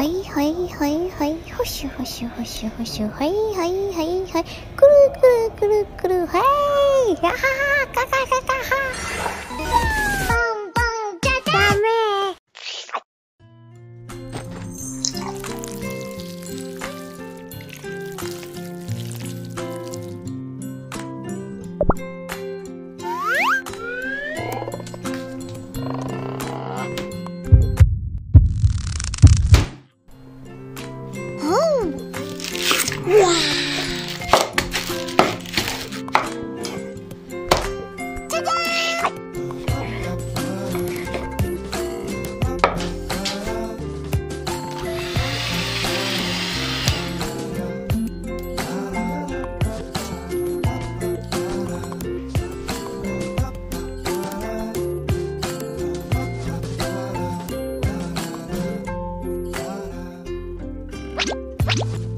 嘿嘿嘿嘿，呼咻呼咻呼咻呼咻，嘿嘿嘿嘿，咕噜咕噜咕噜咕噜，嘿，呀哈哈，哈。you